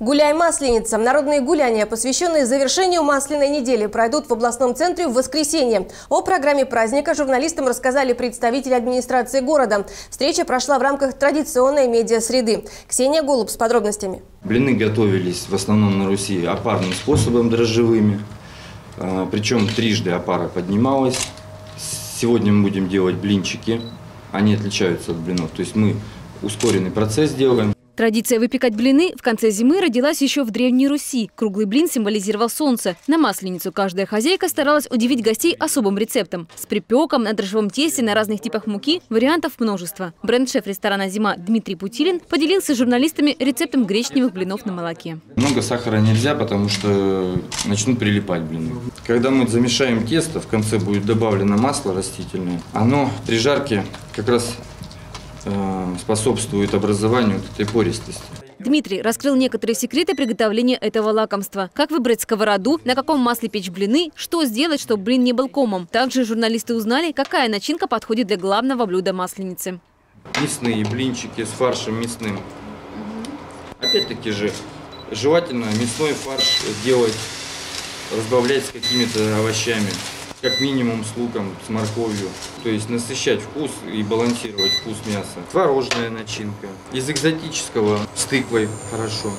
Гуляй Масленица. Народные гуляния, посвященные завершению Масляной недели, пройдут в областном центре в воскресенье. О программе праздника журналистам рассказали представители администрации города. Встреча прошла в рамках традиционной медиа-среды. Ксения Голуб с подробностями. Блины готовились в основном на Руси опарным способом дрожжевыми. А, Причем трижды опара поднималась. Сегодня мы будем делать блинчики. Они отличаются от блинов. То есть мы ускоренный процесс делаем. Традиция выпекать блины в конце зимы родилась еще в Древней Руси. Круглый блин символизировал солнце. На Масленицу каждая хозяйка старалась удивить гостей особым рецептом. С припеком, на дрожжевом тесте, на разных типах муки. Вариантов множество. Бренд-шеф ресторана «Зима» Дмитрий Путилин поделился с журналистами рецептом гречневых блинов на молоке. Много сахара нельзя, потому что начнут прилипать блины. Когда мы замешаем тесто, в конце будет добавлено масло растительное. Оно при жарке как раз способствует образованию вот этой пористости. Дмитрий раскрыл некоторые секреты приготовления этого лакомства. Как выбрать сковороду, на каком масле печь блины, что сделать, чтобы блин не был комом. Также журналисты узнали, какая начинка подходит для главного блюда масленицы. Мясные блинчики с фаршем мясным. Опять-таки же, желательно мясной фарш делать, разбавлять с какими-то овощами. Как минимум с луком, с морковью. То есть насыщать вкус и балансировать вкус мяса. Творожная начинка. Из экзотического с тыквой хорошо.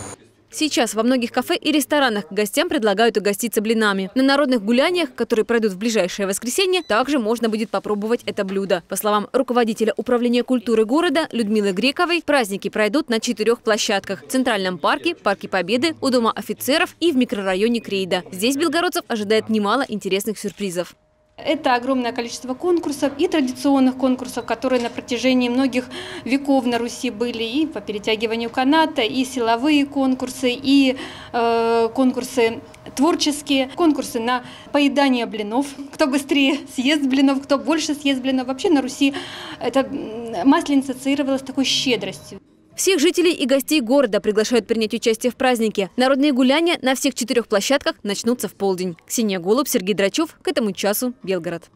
Сейчас во многих кафе и ресторанах гостям предлагают угоститься блинами. На народных гуляниях, которые пройдут в ближайшее воскресенье, также можно будет попробовать это блюдо. По словам руководителя управления культуры города Людмилы Грековой, праздники пройдут на четырех площадках. В Центральном парке, Парке Победы, у Дома офицеров и в микрорайоне Крейда. Здесь белгородцев ожидает немало интересных сюрпризов. Это огромное количество конкурсов и традиционных конкурсов, которые на протяжении многих веков на Руси были и по перетягиванию каната, и силовые конкурсы, и э, конкурсы творческие, конкурсы на поедание блинов. Кто быстрее съест блинов, кто больше съест блинов. Вообще на Руси эта масленица ассоциировалась с такой щедростью. Всех жителей и гостей города приглашают принять участие в празднике. Народные гуляния на всех четырех площадках начнутся в полдень. Ксения Голуб, Сергей Драчев. К этому часу Белгород.